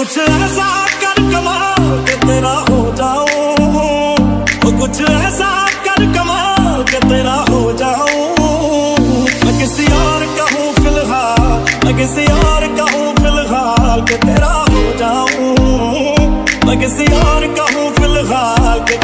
कुछ ऐसा कर कमाल के तेरा हो जाऊँ। कुछ ऐसा कर कमाल के तेरा हो जाऊँ। मैं किसी और का फ़िलहाल, मैं किसी और का फ़िलहाल के तेरा हो जाऊँ। मैं किसी और का फ़िलहाल के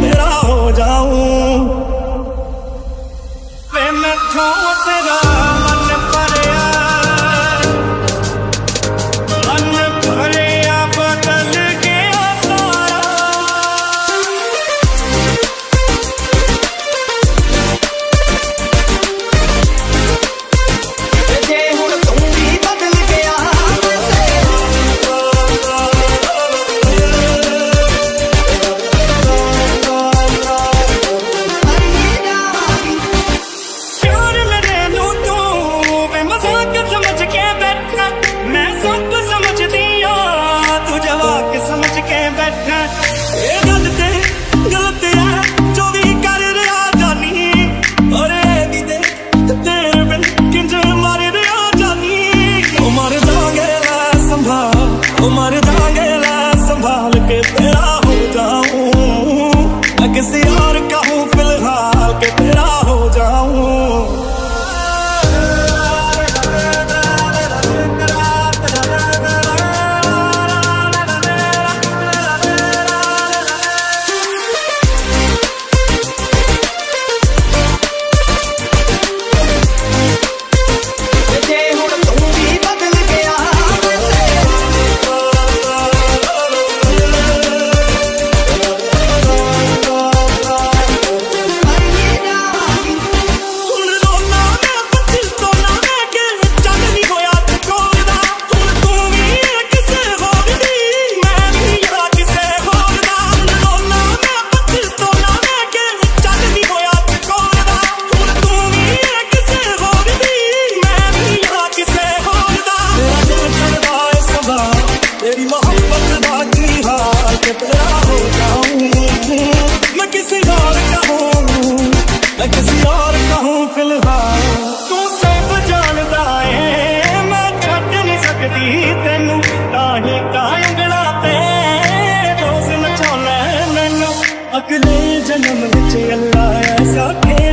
किसी जन्म विच अल्लाह ऐसा